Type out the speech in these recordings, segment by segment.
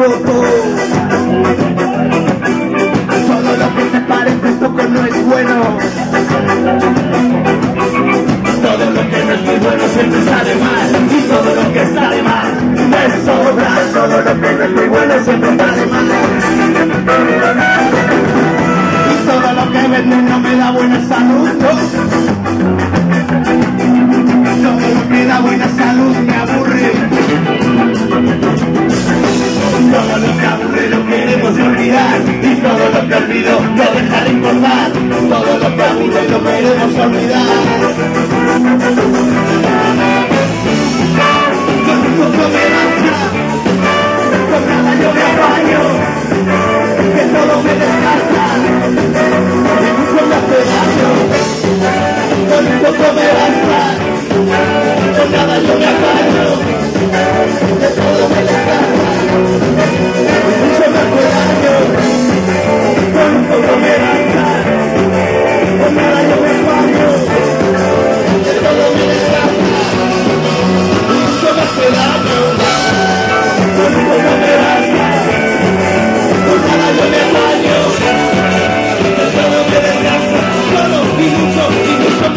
roto Todo lo que te parece poco no es bueno. Todo lo que no es muy bueno siempre sale mal. Y todo lo que sale mal me sobra Todo lo que no es muy bueno siempre sale mal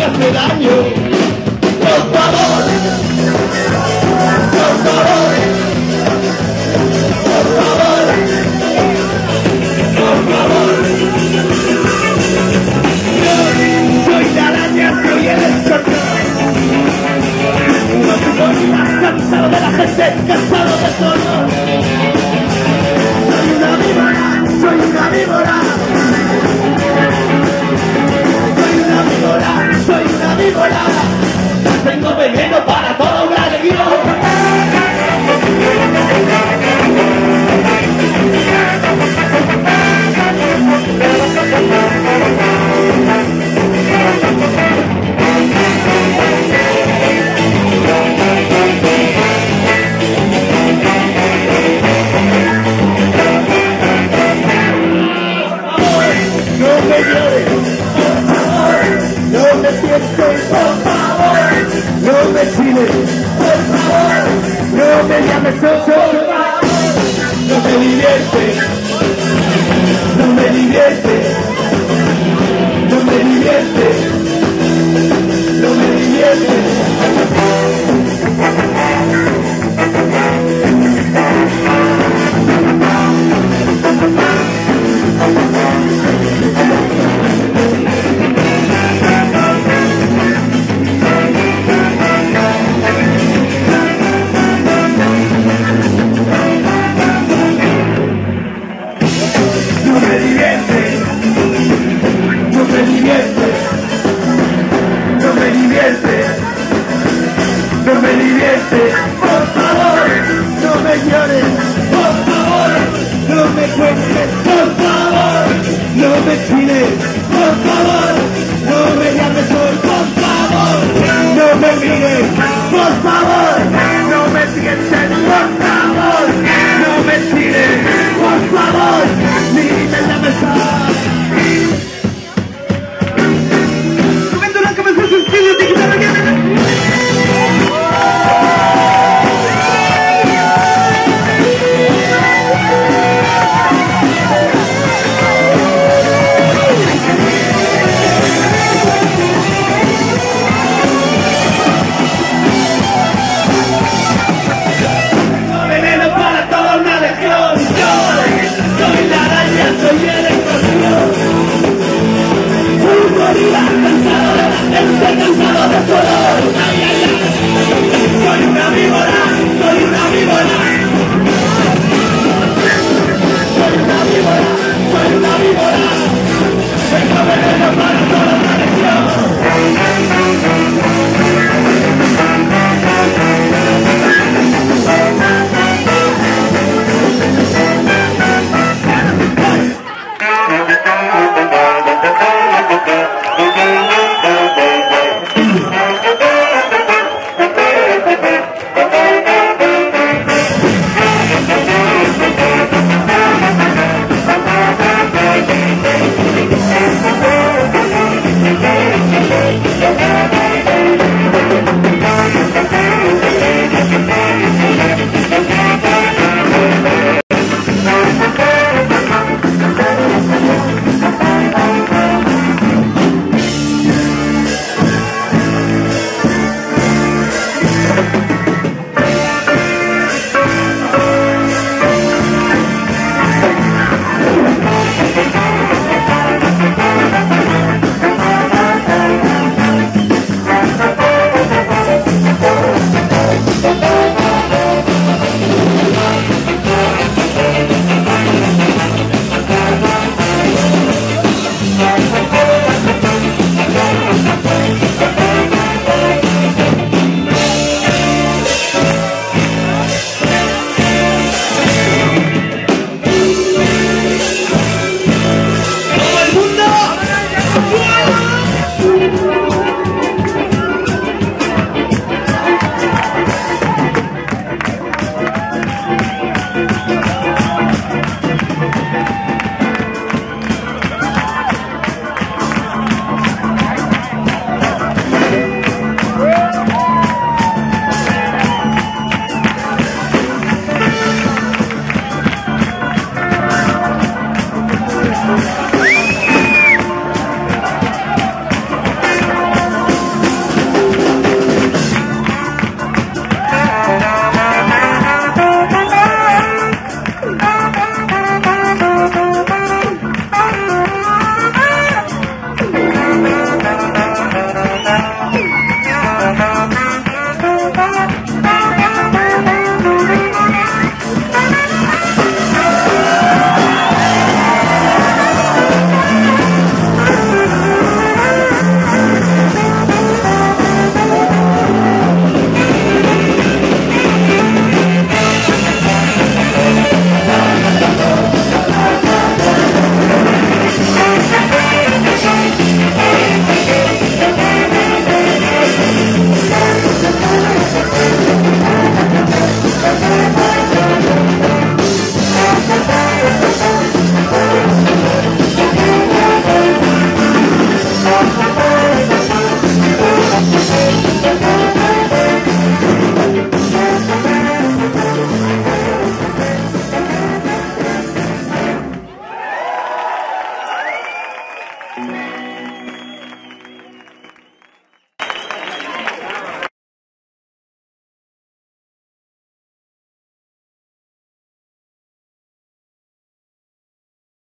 Hace daño.